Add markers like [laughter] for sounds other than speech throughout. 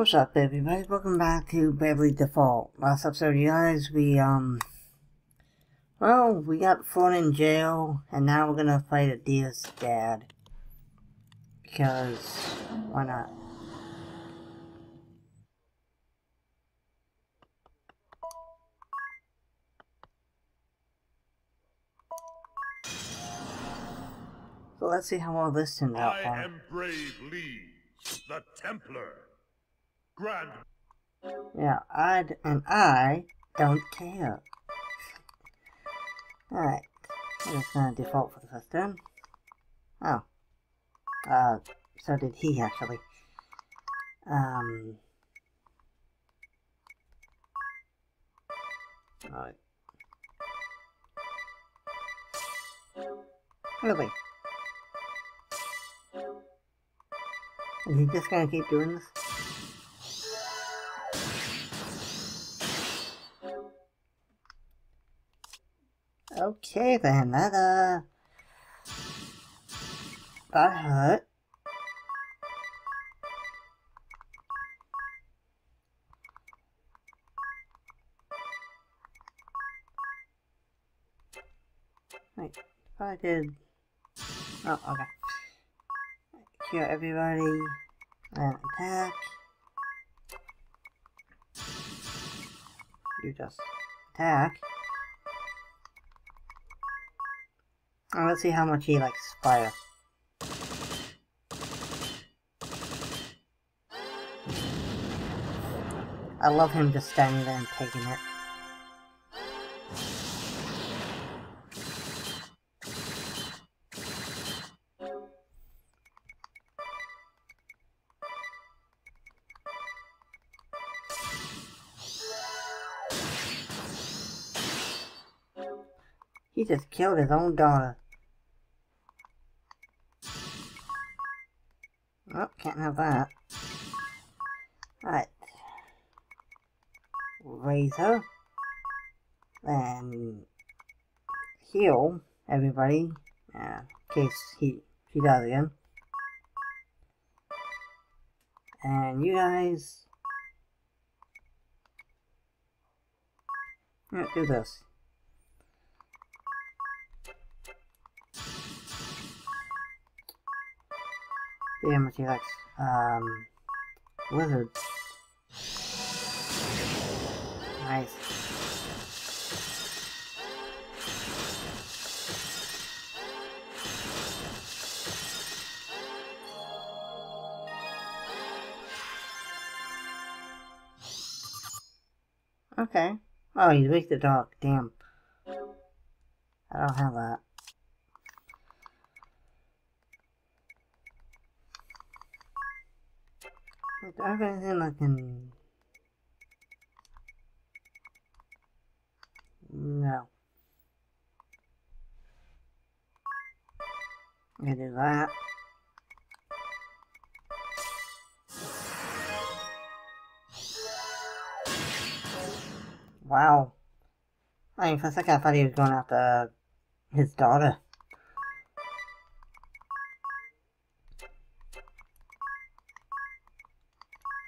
What's up, everybody? Welcome back to Bravely Default. Last episode, you guys, we, um... Well, we got thrown in jail, and now we're gonna fight Edea's dad. Because, why not? So let's see how all this turned out. I am Braev Lee, the Templar. Grand Yeah, I and I don't care. Alright, I'm just gonna default for the first turn. Oh. Uh, so did he actually. Um. Alright. Really? Is he just gonna keep doing this? Okay then, that uh that hurt. Wait, I did Oh, okay. Cure everybody and attack. You just attack. Let's see how much he likes fire. I love him just standing there and taking it. He just killed his own daughter. Can't have that. Right. Razor. Then heal everybody. Uh, in case he she dies again. And you guys yeah, do this. He likes um lizard. Nice. Okay. Oh, he's weak the dog. Damn. I don't have that. Wait, Do I can... No. I do that. Wow. I mean, for a second I thought he was going after his daughter.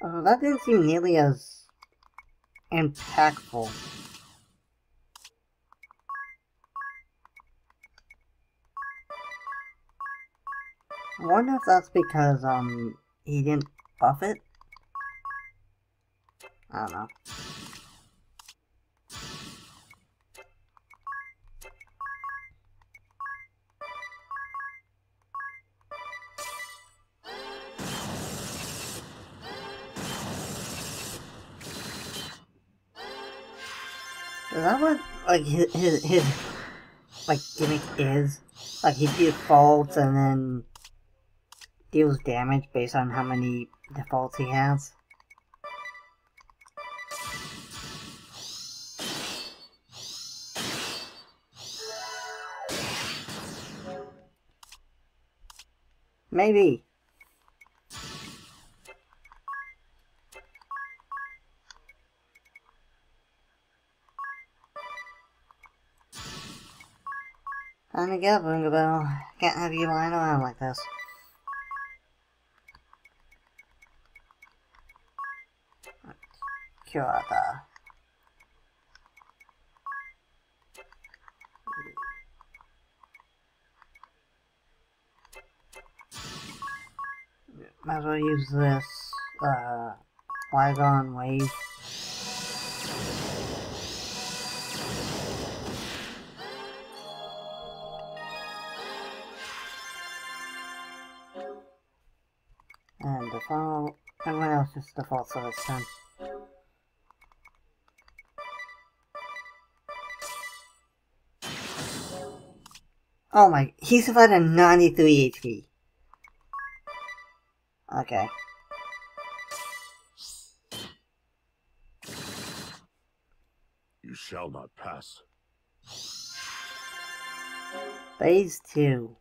Oh, that didn't seem nearly as impactful. I wonder if that's because, um, he didn't buff it? I don't know. Like his his, like gimmick is? Like he defaults and then deals damage based on how many defaults he has. Maybe. Time to Bunga Bell. Can't have you lying around like this. Kurata. Might as well use this, uh, Flygon Wave. Just so it's done. Oh my, he's about a 93 HP. Okay. You shall not pass. Phase 2.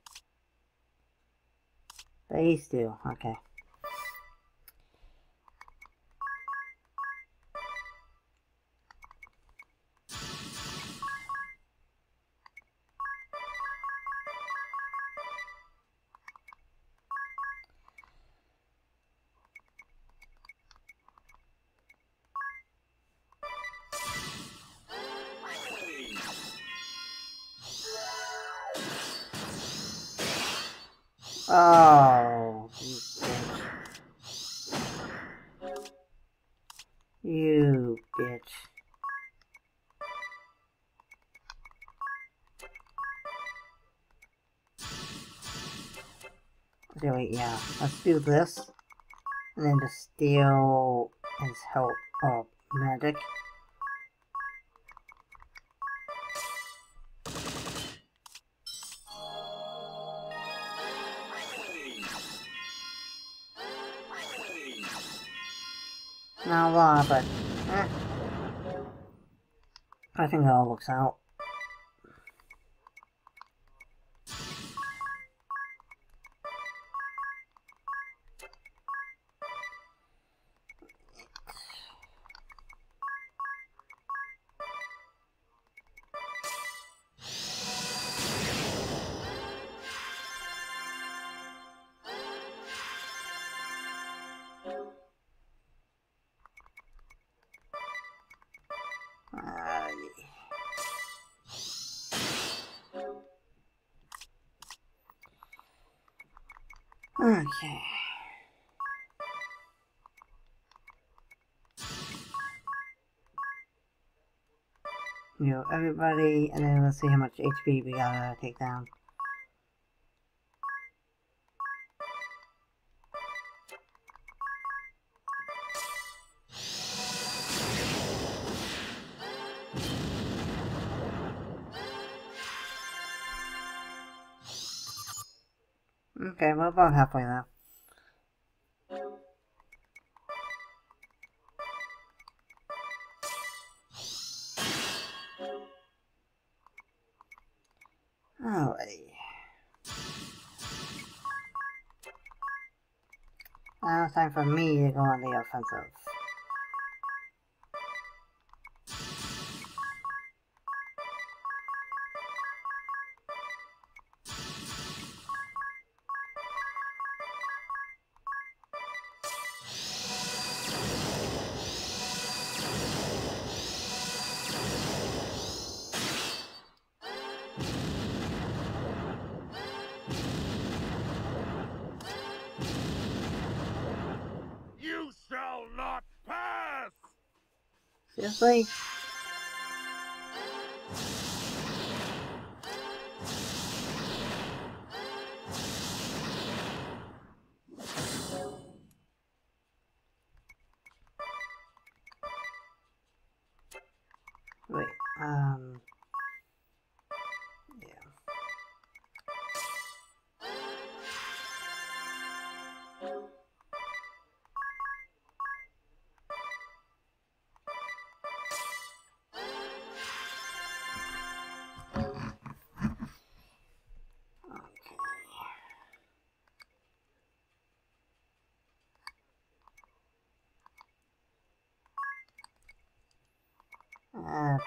Phase 2, okay. Let's do this. And then just steal his help. Oh, magic. Not a lot, but eh. I think it all looks out. Okay. You know, everybody, and then let's see how much HP we gotta take down. About halfway now. Alrighty. Now it's time for me to go on the offensive. Seriously? Wait, Uh.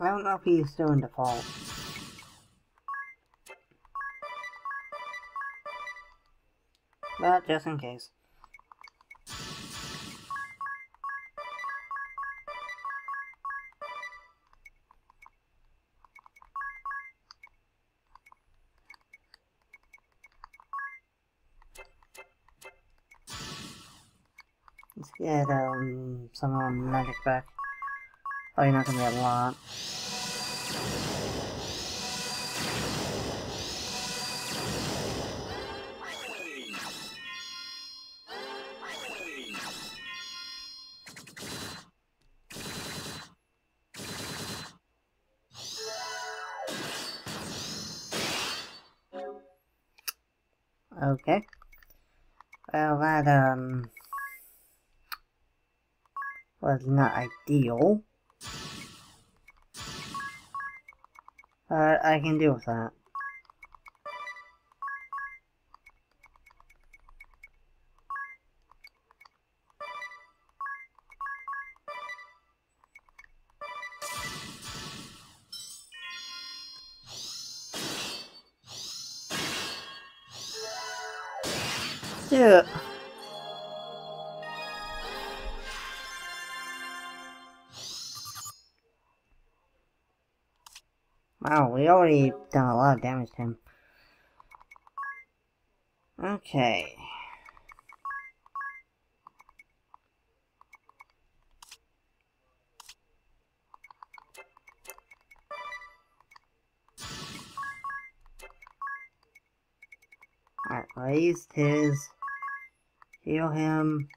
I don't know if he's still in default. But just in case. Let's get um some my magic back. Oh, you're not gonna be a lot. But I can deal with that. do we already done a lot of damage to him. Okay. Alright, raised his Heal him.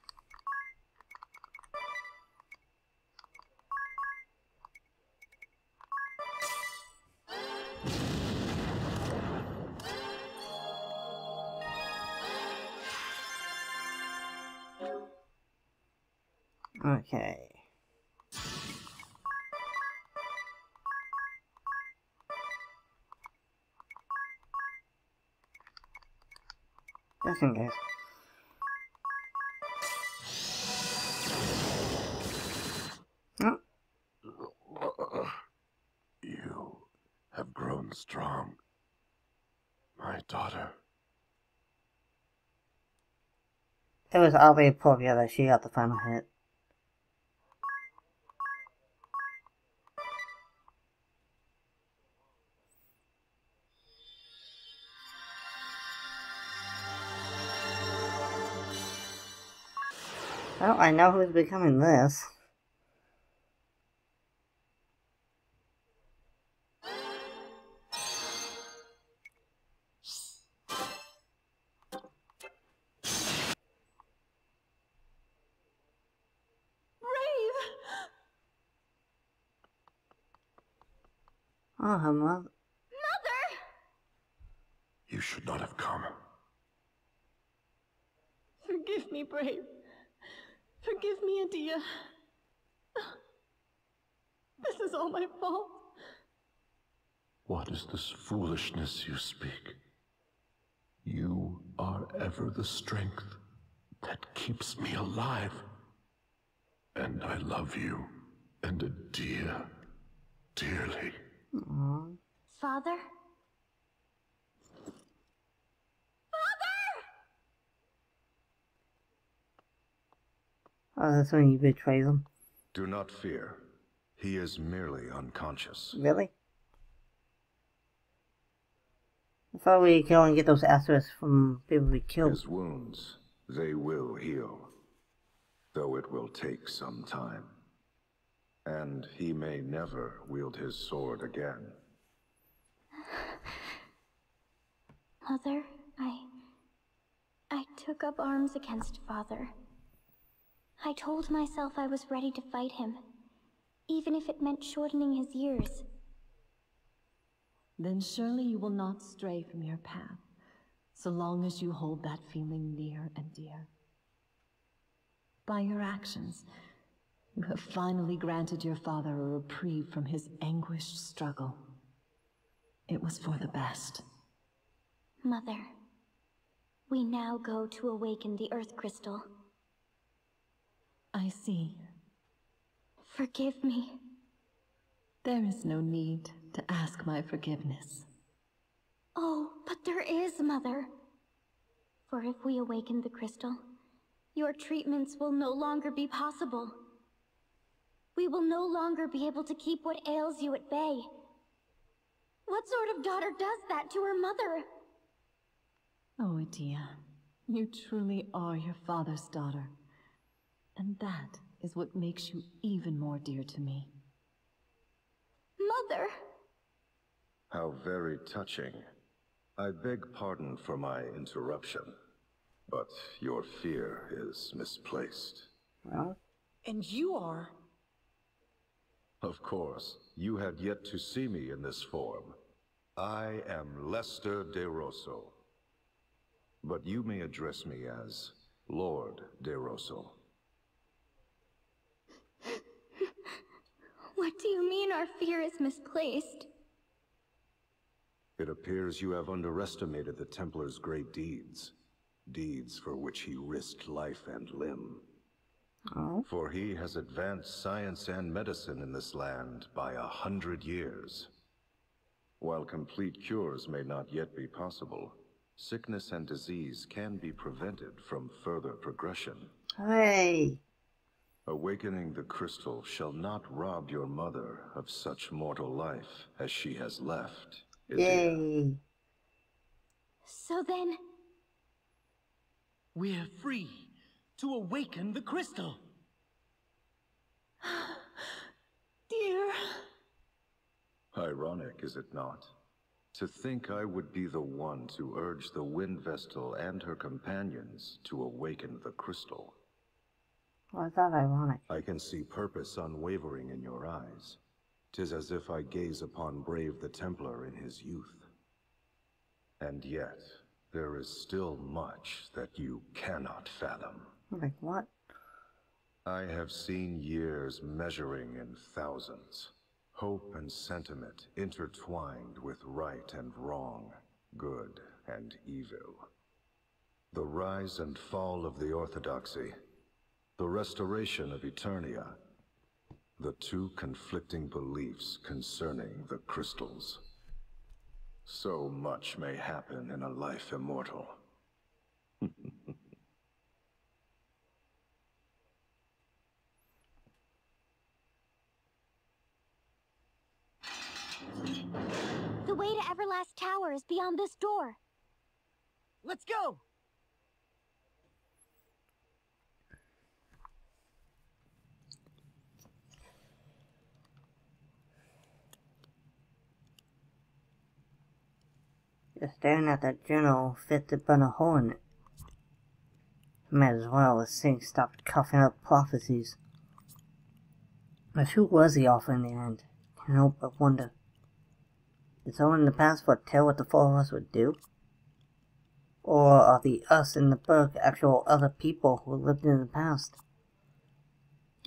You have grown strong. My daughter. It was Alvia Pulvia that she got the final hit. Well, I know who's becoming this. Oh, her mother. Mother! You should not have come. Forgive me, Braev. Forgive me, Edea. This is all my fault. What is this foolishness you speak? You are ever the strength that keeps me alive. And I love you and Edea dearly. Aww. Father? Oh, that's when you betray them. Do not fear. He is merely unconscious. Really? I thought we could only get those asterisks from people we killed. His wounds, they will heal. Though it will take some time. And he may never wield his sword again. [sighs] Mother, I. I took up arms against Father. I told myself I was ready to fight him, even if it meant shortening his years. Then surely you will not stray from your path, so long as you hold that feeling near and dear. By your actions, you have finally granted your father a reprieve from his anguished struggle. It was for the best. Mother, we now go to awaken the Earth Crystal. I see. Forgive me. There is no need to ask my forgiveness. Oh, but there is, Mother. For if we awaken the crystal, your treatments will no longer be possible. We will no longer be able to keep what ails you at bay. What sort of daughter does that to her mother? Oh, Edea, you truly are your father's daughter. And that is what makes you even more dear to me. Mother! How very touching. I beg pardon for my interruption, but your fear is misplaced. Well, And you are... Of course, you had yet to see me in this form. I am Lester de Rosso. But you may address me as Lord de Rosso. What do you mean our fear is misplaced? It appears you have underestimated the Templar's great deeds. Deeds for which he risked life and limb. oh, For he has advanced science and medicine in this land by a hundred years. While complete cures may not yet be possible, sickness and disease can be prevented from further progression. hey, Awakening the crystal shall not rob your mother of such mortal life as she has left. Edea. yay. So then, We're free to awaken the crystal. [gasps] Dear! Ironic, is it not? To think I would be the one to urge the Wind Vestal and her companions to awaken the crystal. Well, it's not ironic. I can see purpose unwavering in your eyes. Tis as if I gaze upon Braev the Templar in his youth. And yet, there is still much that you cannot fathom. Like, what? I have seen years measuring in thousands. Hope and sentiment intertwined with right and wrong, good and evil. The rise and fall of the Orthodoxy, the restoration of Eternia, the two conflicting beliefs concerning the crystals. So much may happen in a life immortal. the way to Everlast Tower is beyond this door. Let's go! Just staring at that journal fit to burn a hole in it. Might as well, this thing stopped coughing up prophecies. But who was the author in the end? Can't help but wonder. Did someone in the past foretell what the four of us would do? Or are the us in the book actual other people who lived in the past?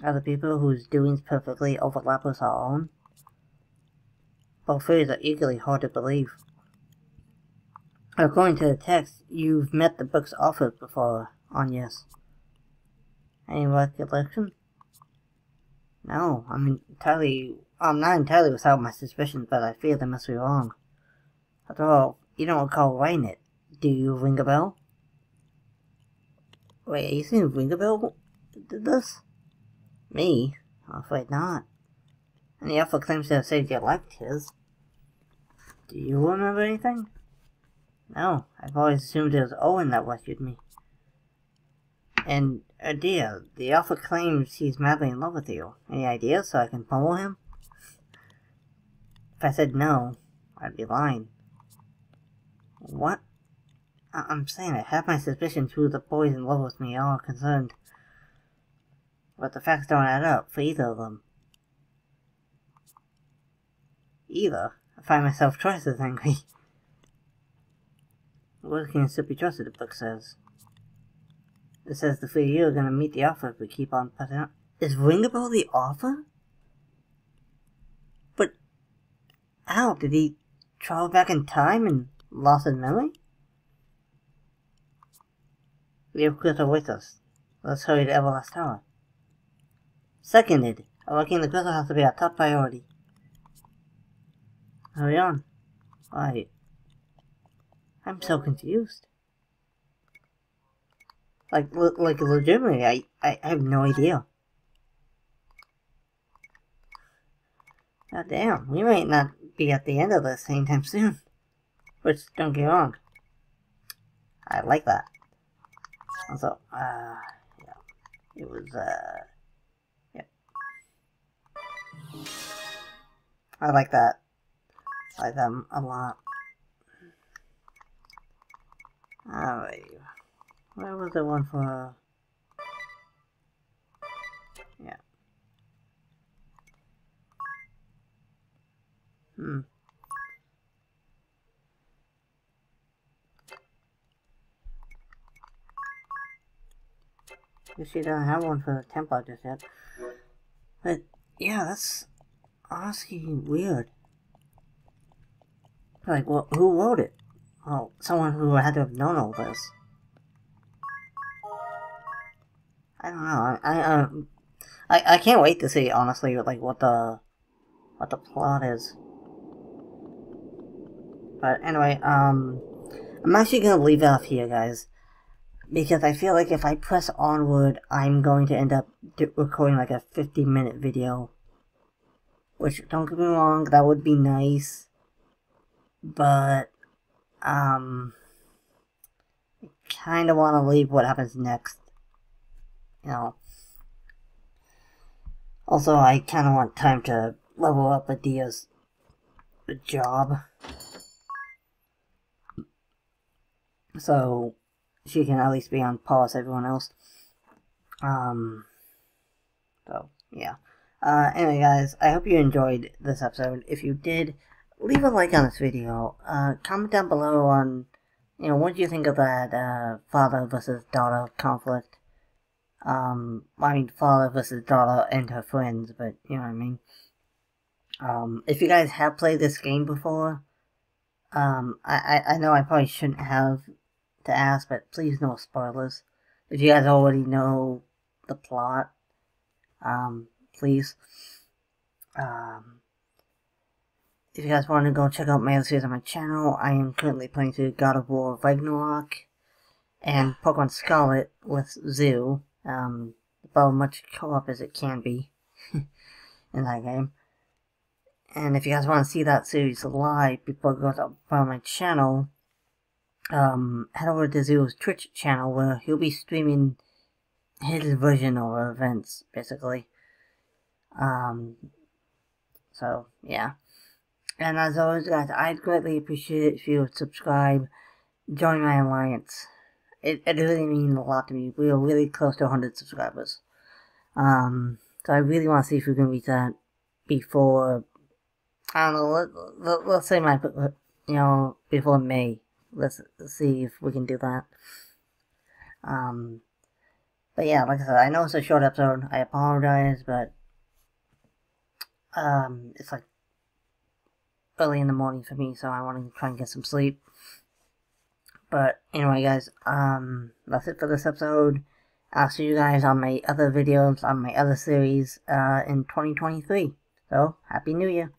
Other people whose doings perfectly overlap with our own? Both theories are equally hard to believe. According to the text, you've met the book's author before, Agnes. Any recollection? No, I'm entirely. I'm not entirely without my suspicions, but I fear they must be wrong. After all, you don't recall writing it. Do you Ringabel? Wait, are you saying Ringabel did this? Me? I'm afraid not. And the author claims to have saved your life, Tiz. Do you remember anything? No, I've always assumed it was Owen that rescued me. And, uh, dear, the Alpha claims he's madly in love with you. Any ideas so I can pummel him? If I said no, I'd be lying. What? I- I'm saying I have my suspicions who the boys in love with me are concerned. But the facts don't add up for either of them. Either, I find myself twice as angry. [laughs] What can still be trusted, the book says. It says the three of you are gonna meet the offer if we keep on putting out. Is Ringabel the offer? But how? Did he travel back in time and lost his memory? We have Crystal with us. Let's hurry to Everlast Tower. Seconded. Awakening the Crystal has to be our top priority. Hurry on. Why? I'm so confused. Like, like legitimately, I, I, have no idea. God damn, we might not be at the end of this anytime soon. Which, don't get wrong, I like that. Also, uh, yeah, it was, uh, yeah. I like that. I like them a lot. Alright. Where was the one for... Yeah. Hmm. Guess she doesn't have one for the Templar just yet. But, yeah, that's honestly weird. Like, well, who wrote it? Well, someone who had to have known all this. I don't know. I I, um, I I can't wait to see honestly like what the what the plot is. But anyway, um, I'm actually gonna leave it off here, guys, because I feel like if I press onward, I'm going to end up recording like a 50 minute video. Which don't get me wrong, that would be nice, but um, kind of want to leave what happens next you know. Also, I kind of want time to level up Edea's job. So, she can at least be on par with everyone else. Um, so, yeah. Uh, anyway, guys, I hope you enjoyed this episode. If you did, leave a like on this video. Uh, comment down below on, you know, what do you think of that, uh, father versus daughter conflict. Um, I mean, father versus daughter and her friends, but you know what I mean. Um, if you guys have played this game before, um, I, I, I know I probably shouldn't have to ask, but please no spoilers. If you guys already know the plot, um, please. Um, if you guys want to go check out my other series on my channel, I am currently playing through God of War Ragnarok and Pokemon Scarlet with Zoo um, about as much co-op as it can be [laughs] in that game. And if you guys want to see that series live before it goes up on my channel, um, head over to Zoo's Twitch channel where he'll be streaming his version of events, basically. Um, so, yeah. And as always, guys, I'd greatly appreciate it if you would subscribe, join my alliance, it, it really means a lot to me. We are really close to 100 subscribers. Um, so I really want to see if we can reach that before, I don't know, let, let, let's say my, you know, before May. Let's see if we can do that. Um, but yeah, like I said, I know it's a short episode. I apologize, but um, it's like early in the morning for me, so I want to try and get some sleep. But anyway, guys, um, that's it for this episode. I'll see you guys on my other videos, on my other series, uh, in 2023. So, Happy New Year!